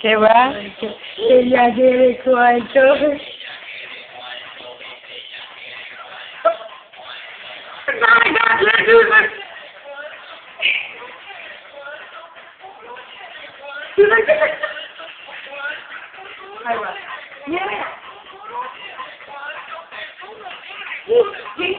¿Qué va? cuarto. Ella quiere cuarto. Ahí va. Mira, mira. Sí, sí,